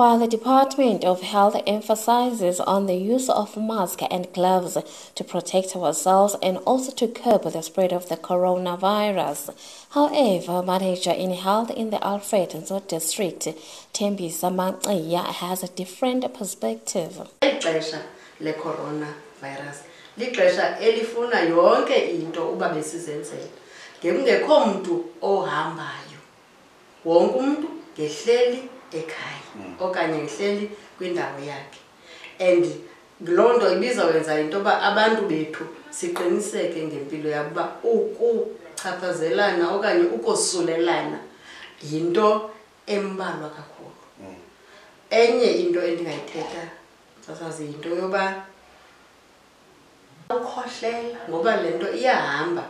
While the Department of Health emphasizes on the use of masks and gloves to protect ourselves and also to curb the spread of the coronavirus. However, manager in health in the Alfred and Nzo district, Tembisa Manciya, has a different perspective. le-coronavirus mntu ohambayo wonke umntu ngehleli ekhaya okanye ngehleli kwindawo yakhe. And loo nto ibizawenza into yoba abantu bethu siqiniseke ngempilo yabo uba ukuchaphazelana okanye ukosulelana yinto embalwa kakhulu. Enye into endingayithetha sasazi yinto yoba ukhohlela ngoba le nto iyahamba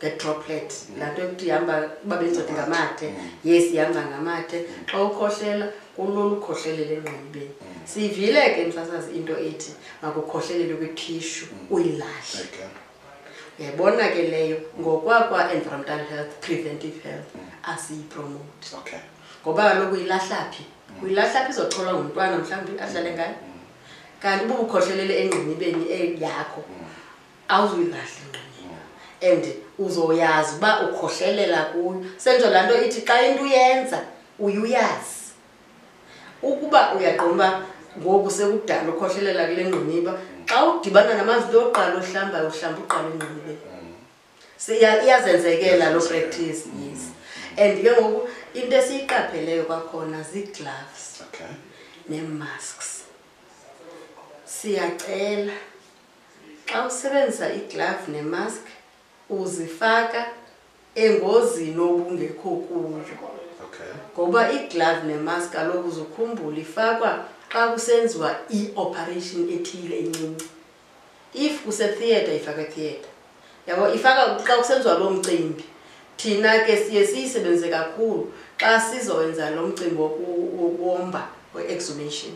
ngedroplet laa nto yokuthi ihamba uba bendizothi ngamathe yes ihamba ngamathe xa ukhohlela kulula ukhohlelele engqinibeni siyivile ke msasazi into ethi makukhohlelelwe kwithishu uyilahle. Uyayibona ke leyo ngokwakwa-environmental health preventive health asiyipromote. Ngoba kaloku uyilahla phi uyilahla phi izocholwa ngumntwana mhlawumbi ahlale ngayo? Kanti uba ukhohlelele engqinibeni yakho awuzuyilahla engqiniba and uzoyazi uba ukhohlelela kuyo. Sentsho laa nto ithi xa into uyenza uye uyazi ukuba uyaqomba ngoku sekudala ukhohlelela kule ngqiniba xa udibana namanzi yokuqala ohlambayo uhlamba uqala engqinibeni iyazenzekela loo practice yes. And ke ngoku into esiyiqapheleyo kwakhona zii-gloves Okay. nee-masks. Siyacela xa usebenzisa iglove nemask uzifaka engozini obungekho kuyo. Ngoba iglove nemask kaloku uzukhumbula ifakwa xa kusenziwa i-operation ethile encinci. If kusetheatre ifakwa etheatre yabo ifaka xa kusenziwa loo mcimbi thina ke siye siyisebenzise kakhulu xa sizowenza lo mcimbi wokuwomba we-exhumation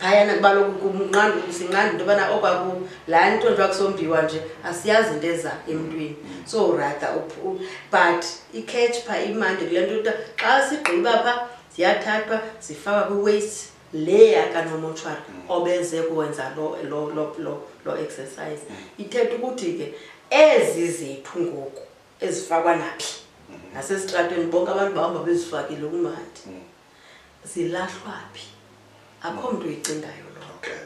phayana kubaloku kumnqanda sinqanda into yobana okwaku laa nto nje wakusombiwa nje asiyazi into eza emntwini. So rather but i-catch pha imandi kule nto yokuba xa sigqiba pha ziyathathwa zifakwa kwi-waste le yakanomoshwari obeze kuwenza lo, lo, lo, lo, lo exercise. Ithetha ukuthi ke ezi zethu ngoku ezifakwa naphi nasesitratweni bonke abantu bahamba bezifakile kumandi zilahlwa phi? Akho mntu uyicingayo loo Okay.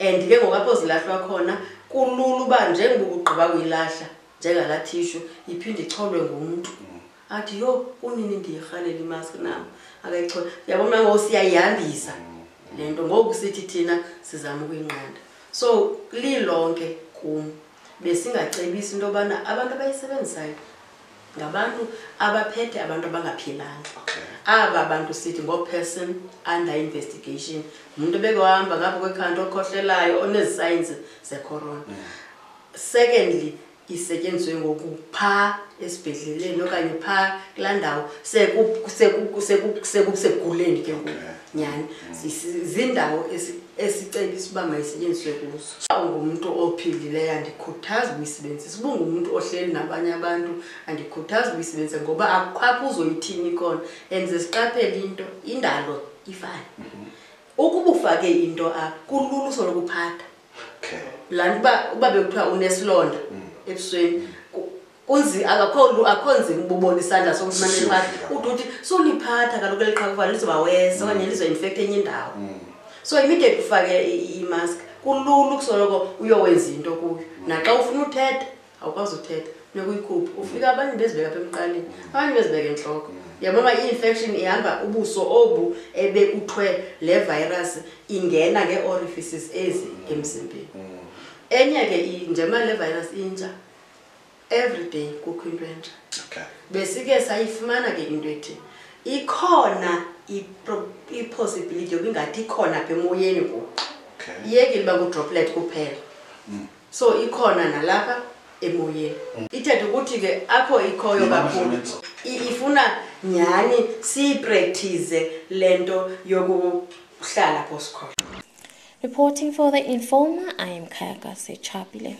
and ke ngoku apho zilahlwa khona kulula uba njengoba ugqiba kuyilahla njengalaa thishu iphinde icholwe ngumntu. Athi yho kunini ndiyirhalela imaski nam? Akayichole uyabona ngoku siyayihambisa le nto. Ngoku sithi thina sizama ukuyinqanda. So lilonke kum besingacebisi into yobana abantu abayisebenzisayo ngabantu abaphethe abantu abangaphilanga. Okay. aba bantu sithi ngo-person under investigation. Umuntu obeke wahamba ngapha kwekhanda okhohlelayo onezisayinsi zecorona. Secondly isetyenziswe ngoku phaa esibhedleleni okanye phaa kulaa ndawo seku- seku- seku- seku- seguleni ke ngoku nyhani? Si- ziindawo esi- esicebisa uba mayisetyenziswe kuzo. Ungumntu ophilileyo andikhuthazi ukuyisebenzisa uba ungumntu ohleli nabanye abantu andikhuthazi ukuyisebenzisa ngoba akuqhapha uzoyithini khona and ze siqaphele into indalo ifane. Ukuba ufake into apha kulula usoloko uphatha. Okay. laa nto uba uba bekuthiwa unesilonda. Ebusweni. Ku- kunzi akakho akho nzima ububona isandla sokumane liphatha. Ude uthi suliphatha kaloku eli qhakuva lizoba wesa okanye lizoinfektha enye indawo. So immediate ufake imask kulula ukusoloko uyowenza into kuyo. Naxa ufuna uthetha awukwazi uthetha. Funeka uyikhuphe. Ufika abanye bezibeka apha emqaleni. Abanye bezibeka entloko yabona i-infection ihamba ubuso obu ebekuthiwe le virus ingena ngee-orifices ezi emzimbeni. Enye ke i- njengoba le virus intsha everyday kukho into entsha. Okay. besike sayifumana ke into ethi ikhona ipossibility yoba ingathi ikhona apha emoyeni Okay. iyekile uba kudroplet kuphela. So ikhona nalapha emoyeni. Ithetha ukuthi ke apho ikhoyo kakhulu ifuna nyhani siyiprekthize le nto yokuhlala post-covid. Reporting for the Informer, I am Kayaka Sechapile.